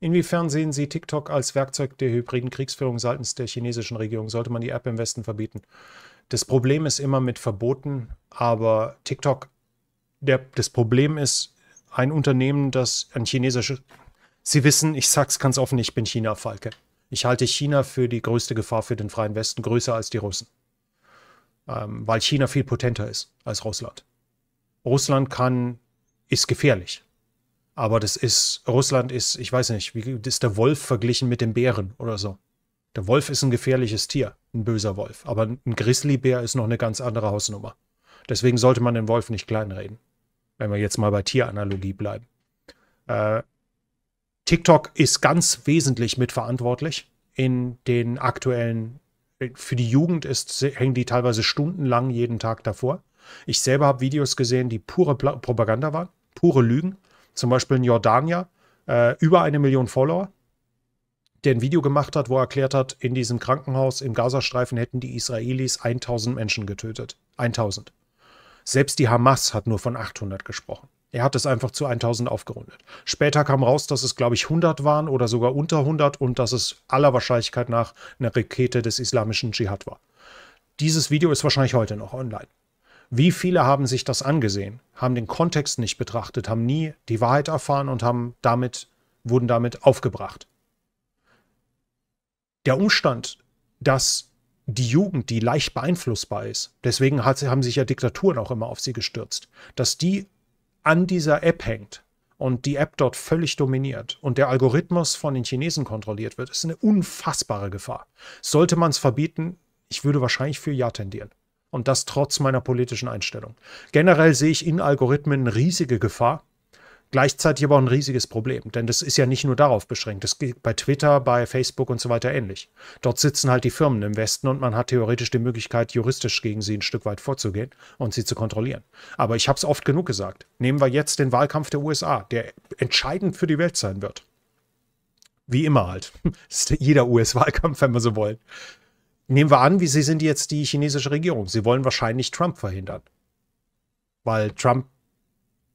Inwiefern sehen Sie TikTok als Werkzeug der hybriden Kriegsführung seitens der chinesischen Regierung? Sollte man die App im Westen verbieten? Das Problem ist immer mit Verboten, aber TikTok, der, das Problem ist ein Unternehmen, das ein chinesisches. Sie wissen, ich sag's ganz offen, ich bin China-Falke. Ich halte China für die größte Gefahr für den freien Westen, größer als die Russen. Ähm, weil China viel potenter ist als Russland. Russland kann, ist gefährlich. Aber das ist, Russland ist, ich weiß nicht, wie ist der Wolf verglichen mit dem Bären oder so. Der Wolf ist ein gefährliches Tier, ein böser Wolf. Aber ein Grizzlybär ist noch eine ganz andere Hausnummer. Deswegen sollte man den Wolf nicht kleinreden. Wenn wir jetzt mal bei Tieranalogie bleiben. Äh, TikTok ist ganz wesentlich mitverantwortlich in den aktuellen, für die Jugend ist, hängen die teilweise stundenlang jeden Tag davor. Ich selber habe Videos gesehen, die pure Propaganda waren, pure Lügen zum Beispiel in Jordanier, äh, über eine Million Follower, der ein Video gemacht hat, wo er erklärt hat, in diesem Krankenhaus im Gazastreifen hätten die Israelis 1000 Menschen getötet. 1000. Selbst die Hamas hat nur von 800 gesprochen. Er hat es einfach zu 1000 aufgerundet. Später kam raus, dass es, glaube ich, 100 waren oder sogar unter 100 und dass es aller Wahrscheinlichkeit nach eine Rakete des islamischen Dschihad war. Dieses Video ist wahrscheinlich heute noch online. Wie viele haben sich das angesehen, haben den Kontext nicht betrachtet, haben nie die Wahrheit erfahren und haben damit, wurden damit aufgebracht. Der Umstand, dass die Jugend, die leicht beeinflussbar ist, deswegen hat, haben sich ja Diktaturen auch immer auf sie gestürzt, dass die an dieser App hängt und die App dort völlig dominiert und der Algorithmus von den Chinesen kontrolliert wird, ist eine unfassbare Gefahr. Sollte man es verbieten, ich würde wahrscheinlich für Ja tendieren. Und das trotz meiner politischen Einstellung. Generell sehe ich in Algorithmen eine riesige Gefahr, gleichzeitig aber auch ein riesiges Problem. Denn das ist ja nicht nur darauf beschränkt. Das geht bei Twitter, bei Facebook und so weiter ähnlich. Dort sitzen halt die Firmen im Westen und man hat theoretisch die Möglichkeit, juristisch gegen sie ein Stück weit vorzugehen und sie zu kontrollieren. Aber ich habe es oft genug gesagt. Nehmen wir jetzt den Wahlkampf der USA, der entscheidend für die Welt sein wird. Wie immer halt. Das ist jeder US-Wahlkampf, wenn wir so wollen. Nehmen wir an, wie Sie sind jetzt die chinesische Regierung. Sie wollen wahrscheinlich Trump verhindern. Weil Trump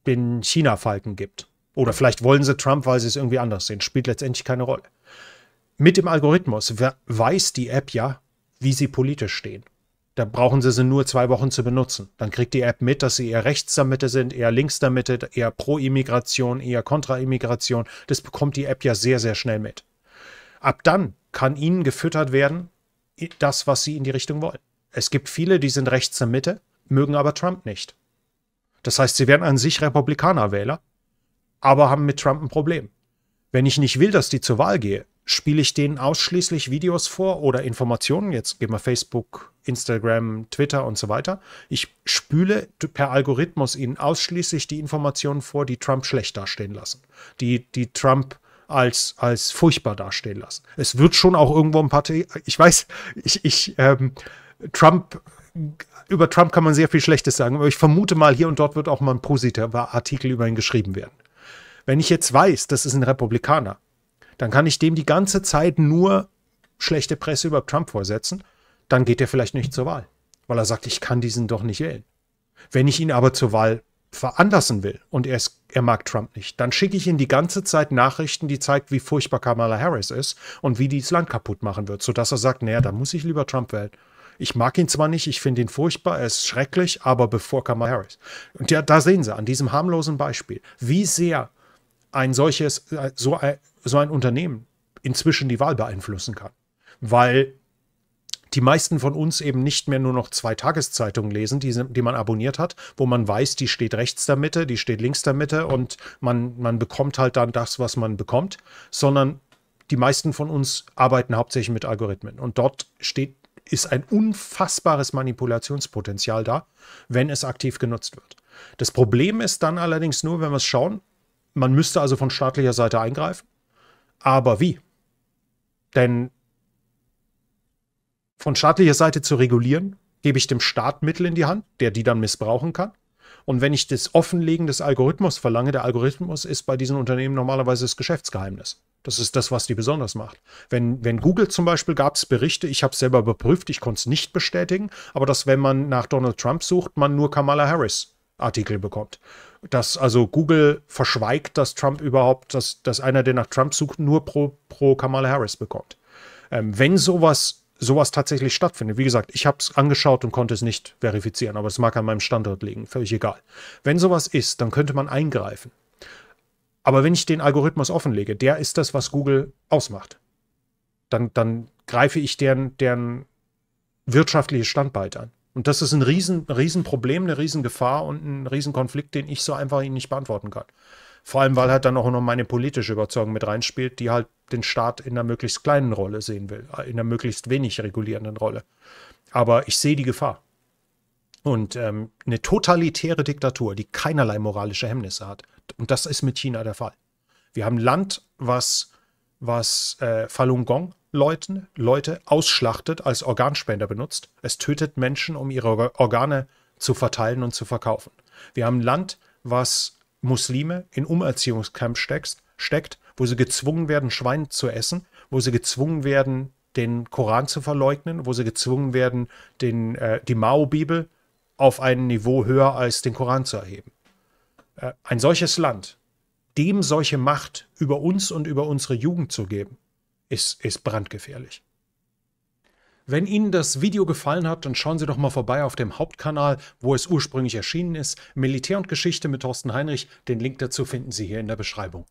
den China-Falken gibt. Oder vielleicht wollen sie Trump, weil sie es irgendwie anders sehen. Spielt letztendlich keine Rolle. Mit dem Algorithmus weiß die App ja, wie sie politisch stehen. Da brauchen sie sie nur zwei Wochen zu benutzen. Dann kriegt die App mit, dass sie eher rechts der Mitte sind, eher links der Mitte, eher pro Immigration, eher kontra Immigration. Das bekommt die App ja sehr, sehr schnell mit. Ab dann kann ihnen gefüttert werden, das, was sie in die Richtung wollen. Es gibt viele, die sind rechts der Mitte, mögen aber Trump nicht. Das heißt, sie werden an sich Republikaner-Wähler, aber haben mit Trump ein Problem. Wenn ich nicht will, dass die zur Wahl gehe, spiele ich denen ausschließlich Videos vor oder Informationen. Jetzt gehen wir Facebook, Instagram, Twitter und so weiter. Ich spüle per Algorithmus ihnen ausschließlich die Informationen vor, die Trump schlecht dastehen lassen, die, die Trump als, als furchtbar dastehen lassen. Es wird schon auch irgendwo ein paar, ich weiß, ich, ich, ähm, Trump, über Trump kann man sehr viel Schlechtes sagen, aber ich vermute mal, hier und dort wird auch mal ein positiver Artikel über ihn geschrieben werden. Wenn ich jetzt weiß, das ist ein Republikaner, dann kann ich dem die ganze Zeit nur schlechte Presse über Trump vorsetzen, dann geht er vielleicht nicht zur Wahl, weil er sagt, ich kann diesen doch nicht wählen. Wenn ich ihn aber zur Wahl veranlassen will und er, ist, er mag Trump nicht, dann schicke ich ihm die ganze Zeit Nachrichten, die zeigt, wie furchtbar Kamala Harris ist und wie die das Land kaputt machen wird, sodass er sagt, naja, da muss ich lieber Trump wählen. Ich mag ihn zwar nicht, ich finde ihn furchtbar, er ist schrecklich, aber bevor Kamala Harris. Und ja, da sehen Sie an diesem harmlosen Beispiel, wie sehr ein solches, so ein, so ein Unternehmen inzwischen die Wahl beeinflussen kann. Weil die meisten von uns eben nicht mehr nur noch zwei Tageszeitungen lesen, die, die man abonniert hat, wo man weiß, die steht rechts der Mitte, die steht links der Mitte und man, man bekommt halt dann das, was man bekommt, sondern die meisten von uns arbeiten hauptsächlich mit Algorithmen. Und dort steht, ist ein unfassbares Manipulationspotenzial da, wenn es aktiv genutzt wird. Das Problem ist dann allerdings nur, wenn wir es schauen, man müsste also von staatlicher Seite eingreifen. Aber wie? Denn von staatlicher Seite zu regulieren, gebe ich dem Staat Mittel in die Hand, der die dann missbrauchen kann. Und wenn ich das Offenlegen des Algorithmus verlange, der Algorithmus ist bei diesen Unternehmen normalerweise das Geschäftsgeheimnis. Das ist das, was die besonders macht. Wenn, wenn Google zum Beispiel gab es Berichte, ich habe es selber überprüft, ich konnte es nicht bestätigen, aber dass, wenn man nach Donald Trump sucht, man nur Kamala Harris Artikel bekommt. Dass also Google verschweigt, dass Trump überhaupt, dass, dass einer, der nach Trump sucht, nur pro, pro Kamala Harris bekommt. Ähm, wenn sowas, sowas tatsächlich stattfindet, wie gesagt, ich habe es angeschaut und konnte es nicht verifizieren, aber es mag an meinem Standort liegen, völlig egal. Wenn sowas ist, dann könnte man eingreifen. Aber wenn ich den Algorithmus offenlege, der ist das, was Google ausmacht, dann, dann greife ich deren, deren wirtschaftliches Standbein an. Und das ist ein riesen, Riesenproblem, eine Riesengefahr und ein Riesenkonflikt, den ich so einfach Ihnen nicht beantworten kann. Vor allem, weil halt dann auch noch meine politische Überzeugung mit reinspielt, die halt den Staat in einer möglichst kleinen Rolle sehen will, in einer möglichst wenig regulierenden Rolle. Aber ich sehe die Gefahr. Und ähm, eine totalitäre Diktatur, die keinerlei moralische Hemmnisse hat. Und das ist mit China der Fall. Wir haben ein Land, was, was äh, Falun Gong Leuten, Leute ausschlachtet, als Organspender benutzt. Es tötet Menschen, um ihre Organe zu verteilen und zu verkaufen. Wir haben ein Land, was Muslime in Umerziehungscamps steckt, steckt, wo sie gezwungen werden, Schwein zu essen, wo sie gezwungen werden, den Koran zu verleugnen, wo sie gezwungen werden, den, äh, die Mao-Bibel auf ein Niveau höher als den Koran zu erheben. Äh, ein solches Land, dem solche Macht über uns und über unsere Jugend zu geben, ist, ist brandgefährlich. Wenn Ihnen das Video gefallen hat, dann schauen Sie doch mal vorbei auf dem Hauptkanal, wo es ursprünglich erschienen ist. Militär und Geschichte mit Thorsten Heinrich. Den Link dazu finden Sie hier in der Beschreibung.